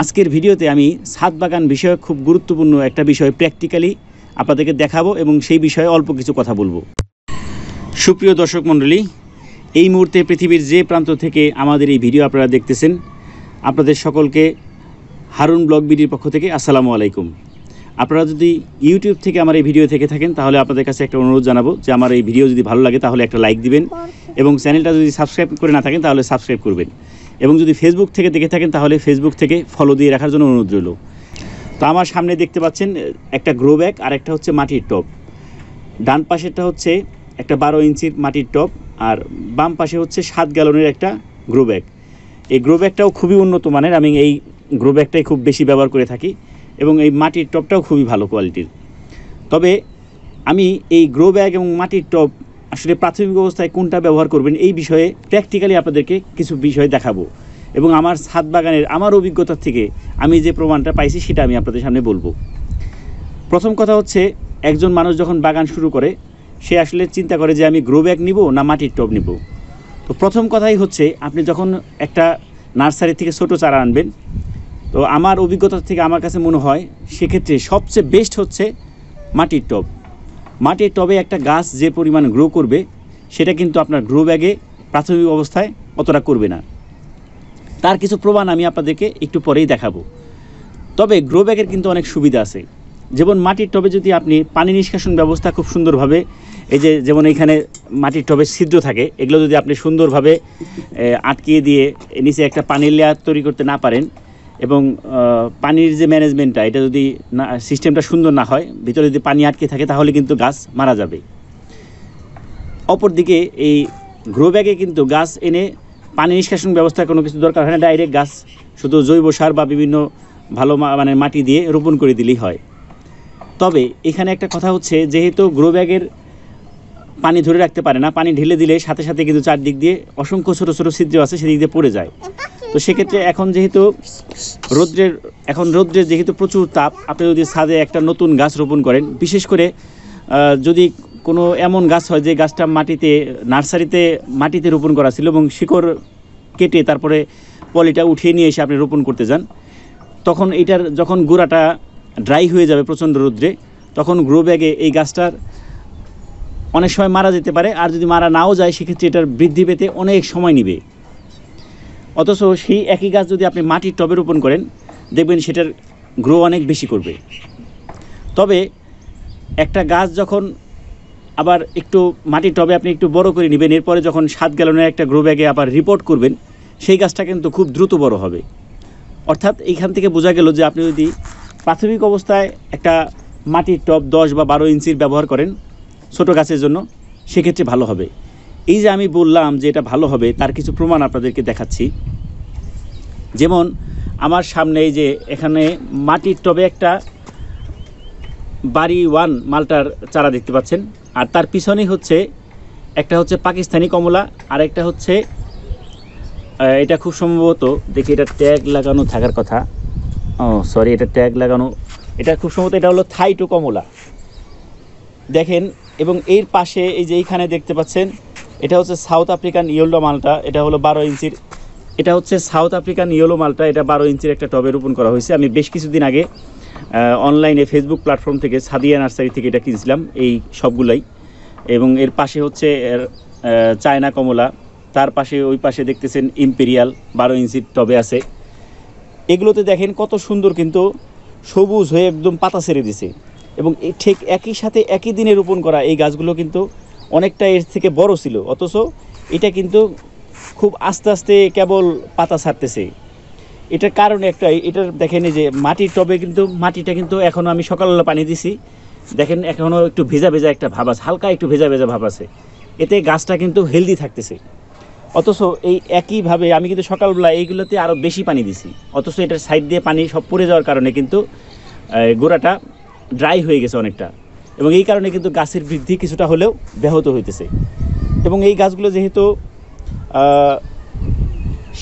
আজকের ভিডিওতে আমি ছাদ বাগান বিষয়ক খুব গুরুত্বপূর্ণ একটা বিষয় প্র্যাকটিক্যালি আপনাদেরকে দেখাবো এবং সেই বিষয়ে অল্প কিছু কথা বলব। সুপ্রিয় দর্শক মণ্ডলী, এই মুহূর্তে পৃথিবীর যে প্রান্ত থেকে আমাদের এই ভিডিও আপনারা দেখতেছেন, আপনাদের সকলকে হারুন ব্লগ বিডির পক্ষ থেকে আসসালামু আলাইকুম। আপনারা যদি ইউটিউব থেকে আমার এই ভিডিও থেকে থাকেন, তাহলে আপনাদের কাছে একটা অনুরোধ জানাব যে আমার এই ভিডিও যদি ভালো লাগে, তাহলে একটা লাইক দিবেন এবং চ্যানেলটা যদি সাবস্ক্রাইব করে না থাকেন, তাহলে সাবস্ক্রাইব করবেন। এবং যদি ফেসবুক থেকে দেখে থাকেন, তাহলে ফেসবুক থেকে ফলো দিয়ে রাখার জন্য অনুরোধ রইল। তো আমার সামনে দেখতে পাচ্ছেন, একটা গ্রো ব্যাগ আর একটা হচ্ছে মাটির টব ডান পাশেরটা হচ্ছে একটা বারো ইঞ্চির মাটির টব আর বাম পাশে হচ্ছে সাত গ্যালনের একটা গ্রো ব্যাগ এই গ্রো ব্যাগটাও খুবই উন্নত মানের, আমি এই গ্রো ব্যাগটাই খুব বেশি ব্যবহার করে থাকি এবং এই মাটির টবটাও খুবই ভালো কোয়ালিটির তবে আমি এই গ্রো ব্যাগ এবং মাটির টব আসলে প্রাথমিক অবস্থায় কোনটা ব্যবহার করবেন এই বিষয়ে প্র্যাকটিক্যালি আপনাদেরকে কিছু বিষয় দেখাবো। এবং আমার ছাদ বাগানের আমার অভিজ্ঞতার থেকে আমি যে প্রমাণটা পাইছি সেটা আমি আপনাদের সামনে বলব। প্রথম কথা হচ্ছে, একজন মানুষ যখন বাগান শুরু করে, সে আসলে চিন্তা করে যে আমি গ্রো ব্যাগ নিব না মাটির টব নিব। তো প্রথম কথাই হচ্ছে, আপনি যখন একটা নার্সারি থেকে ছোটো চারা আনবেন, তো আমার অভিজ্ঞতা থেকে আমার কাছে মনে হয়, সেক্ষেত্রে সবচেয়ে বেস্ট হচ্ছে মাটির টব মাটির টবে একটা গাছ যে পরিমাণ গ্রো করবে, সেটা কিন্তু আপনার গ্রো ব্যাগে প্রাথমিক অবস্থায় অতটা করবে না। তার কিছু প্রমাণ আমি আপনাদেরকে একটু পরেই দেখাবো। তবে গ্রো ব্যাগের কিন্তু অনেক সুবিধা আছে। যেমন মাটির টবে যদি আপনি পানি নিষ্কাশন ব্যবস্থা খুব সুন্দরভাবে, এই যে যেমন এইখানে মাটির টবে ছিদ্র থাকে, এগুলো যদি আপনি সুন্দরভাবে আটকিয়ে দিয়ে নিচে একটা পানির লেয়ার তৈরি করতে না পারেন এবং পানির যে ম্যানেজমেন্টটা এটা যদি না সিস্টেমটা সুন্দর না হয়, ভিতরে যদি পানি আটকে থাকে, তাহলে কিন্তু গাছ মারা যাবে। অপরদিকে এই গ্রো ব্যাগে কিন্তু গাছ এনে পানি নিষ্কাশন ব্যবস্থা কোনো কিছু দরকার হয় না ডাইরেক্ট গাছ শুধু জৈব সার বা বিভিন্ন ভালো মানে মাটি দিয়ে রোপণ করে দিলেই হয়। তবে এখানে একটা কথা হচ্ছে, যেহেতু গ্রো ব্যাগের পানি ধরে রাখতে পারে না, পানি ঢেলে দিলে সাথে সাথে কিন্তু চারদিক দিয়ে অসংখ্য ছোটো ছোটো ছিদ্র আছে, সেদিক দিয়ে পড়ে যায়। তো সেক্ষেত্রে এখন যেহেতু রৌদ্রের, এখন রৌদ্রের যেহেতু প্রচুর তাপ, আপনি যদি ছাদে একটা নতুন গাছ রোপণ করেন, বিশেষ করে যদি কোনো এমন গাছ হয় যে গাছটা মাটিতে, নার্সারিতে মাটিতে রোপণ করা ছিল এবং শিকড় কেটে তারপরে পলিটা উঠিয়ে নিয়ে এসে আপনি রোপণ করতে যান, তখন এটার যখন গোড়াটা ড্রাই হয়ে যাবে প্রচণ্ড রৌদ্রে, তখন গ্রো ব্যাগে এই গাছটার অনেক সময় মারা যেতে পারে। আর যদি মারা নাও যায়, সেক্ষেত্রে এটার বৃদ্ধি পেতে অনেক সময় নেবে। অথচ সেই একই গাছ যদি আপনি মাটির টবে রোপণ করেন, দেখবেন সেটার গ্রো অনেক বেশি করবে। তবে একটা গাছ যখন আবার একটু মাটির টবে আপনি একটু বড় করে নেবেন, এরপরে যখন সাত গ্যালনের একটা গ্রো ব্যাগে আবার রিপোর্ট করবেন, সেই গাছটা কিন্তু খুব দ্রুত বড় হবে। অর্থাৎ এইখান থেকে বোঝা গেল যে আপনি যদি প্রাথমিক অবস্থায় একটা মাটির টব দশ বা বারো ইঞ্চির ব্যবহার করেন ছোট গাছের জন্য, সেক্ষেত্রে ভালো হবে। এই যে আমি বললাম যে এটা ভালো হবে, তার কিছু প্রমাণ আপনাদেরকে দেখাচ্ছি। যেমন, আমার সামনে এই যে এখানে মাটির টবে একটা বাড়ি ওয়ান মালটার চারা দেখতে পাচ্ছেন। আর তার পিছনেই হচ্ছে একটা হচ্ছে পাকিস্তানি কমলা, আর একটা হচ্ছে এটা খুব সম্ভবত, দেখি এটা ট্যাগ লাগানো থাকার কথা। ও সরি এটা ট্যাগ লাগানো, এটা খুব সম্ভবত এটা হলো থাইটো কমলা। দেখেন, এবং এর পাশে এই যে এইখানে দেখতে পাচ্ছেন এটা হচ্ছে সাউথ আফ্রিকান ইয়েলো মালটা, এটা হলো বারো ইঞ্চির এটা হচ্ছে সাউথ আফ্রিকান ইয়েলো মালটা, এটা বারো ইঞ্চির একটা টবে রোপণ করা হয়েছে। আমি বেশ কিছুদিন আগে অনলাইনে ফেসবুক প্ল্যাটফর্ম থেকে সাদিয়া নার্সারি থেকে এটা কিনছিলাম, এই সবগুলাই। এবং এর পাশে হচ্ছে চায়না কমলা, তার পাশে ওই পাশে দেখতেছেন ইম্পেরিয়াল বারো ইঞ্চির টবে আছে। এগুলোতে দেখেন কত সুন্দর কিন্তু সবুজ হয়ে একদম পাতা ছেড়ে দিছে। এবং ঠিক একই সাথে একই দিনে রোপণ করা এই গাছগুলো কিন্তু অনেকটা এর থেকে বড় ছিল। অথচ এটা কিন্তু খুব আস্তে আস্তে কেবল পাতা ছাড়তেছে। এটার কারণ একটাই এটার দেখেন যে মাটির টবে কিন্তু, মাটিটা কিন্তু এখনও আমি সকালবেলা পানি দিছি। দেখেন এখনও একটু ভেজা ভেজা একটা ভাব আছে, হালকা একটু ভেজা ভেজা ভাব আছে। এতে গাছটা কিন্তু হেলদি থাকতেছে। অথচ এই একইভাবে আমি কিন্তু সকালবেলা এইগুলোতে আরও বেশি পানি দিছি। অথচ এটার সাইড দিয়ে পানি সব পড়ে যাওয়ার কারণে কিন্তু গোড়াটা ড্রাই হয়ে গেছে অনেকটা। এবং এই কারণে কিন্তু গাছের বৃদ্ধি কিছুটা হলেও ব্যাহত হইতেছে। এবং এই গাছগুলো যেহেতু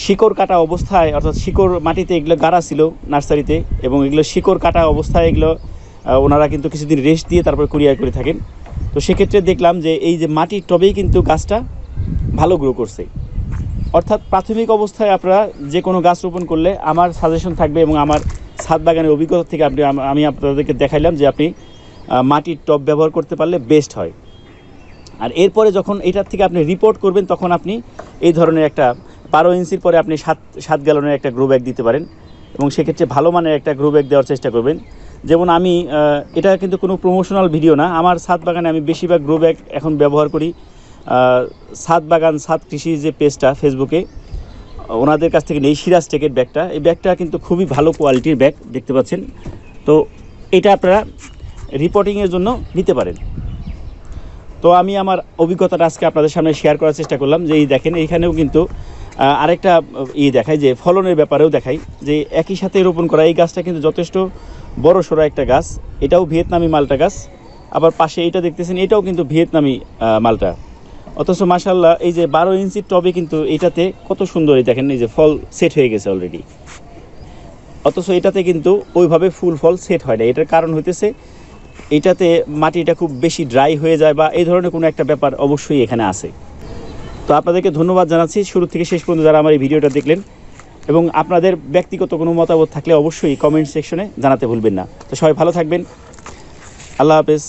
শিকড় কাটা অবস্থায়, অর্থাৎ শিকড় মাটিতে এগুলো গাড়া ছিল নার্সারিতে, এবং এগুলো শিকড় কাটা অবস্থায় এগুলো ওনারা কিন্তু কিছুদিন রেস্ট দিয়ে তারপর কুরিয়ার করে থাকেন। তো সেক্ষেত্রে দেখলাম যে এই যে মাটির টবেই কিন্তু গাছটা ভালো গ্রো করছে। অর্থাৎ প্রাথমিক অবস্থায় আপনারা যে কোনো গাছ রোপণ করলে আমার সাজেশন থাকবে এবং আমার ছাদ বাগানের অভিজ্ঞতা থেকে আপনি, আমি আপনাদেরকে দেখাইলাম যে আপনি মাটির টব ব্যবহার করতে পারলে বেস্ট হয়। আর এরপরে যখন এটার থেকে আপনি রিপোর্ট করবেন, তখন আপনি এই ধরনের একটা বারো ইঞ্চির পরে আপনি সাত সাত গ্যালনের একটা গ্রো ব্যাগ দিতে পারেন এবং সেক্ষেত্রে ভালো মানের একটা গ্রো ব্যাগ দেওয়ার চেষ্টা করবেন। যেমন আমি এটা কিন্তু কোনো প্রমোশনাল ভিডিও না। আমার ছাদ বাগানে আমি বেশিরভাগ গ্রো ব্যাগ এখন ব্যবহার করি। ছাদ বাগান ছাদ কৃষি যে পেজটা ফেসবুকে ওনাদের কাছ থেকে নেই সিরাজ টেকের ব্যাগটা এই ব্যাগটা কিন্তু খুবই ভালো কোয়ালিটির ব্যাগ দেখতে পাচ্ছেন। তো এটা আপনারা রিপোর্টিংয়ের জন্য নিতে পারেন। তো আমি আমার অভিজ্ঞতাটা আজকে আপনাদের সামনে শেয়ার করার চেষ্টা করলাম যে এই দেখেন এইখানেও কিন্তু আরেকটা ই দেখায় যে ফলনের ব্যাপারেও দেখাই যে একই সাথে রোপণ করা এই গাছটা কিন্তু যথেষ্ট বড় সড়ো একটা গাছ। এটাও ভিয়েতনামি মালটা গাছ। আবার পাশে এটা দেখতেছেন, এটাও কিন্তু ভিয়েতনামি মালটা। অথচ মাসাল্লাহ এই যে বারো ইঞ্চির টবে কিন্তু এটাতে কত সুন্দর এই দেখেন, এই যে ফল সেট হয়ে গেছে অলরেডি অথচ এটাতে কিন্তু ওইভাবে ফুল ফল সেট হয় না। এটার কারণ হইতেছে এটাতে মাটিটা খুব বেশি ড্রাই হয়ে যায় বা এই ধরনের কোনো একটা ব্যাপার অবশ্যই এখানে আছে। তো আপনাদেরকে ধন্যবাদ জানাচ্ছি। শুরু থেকে শেষ পর্যন্ত যারা আমার এই ভিডিওটা দেখলেন এবং আপনাদের ব্যক্তিগত কোনো মতামত থাকলে অবশ্যই কমেন্ট সেকশনে জানাতে ভুলবেন না। তো সবাই ভালো থাকবেন। আল্লাহ হাফেজ।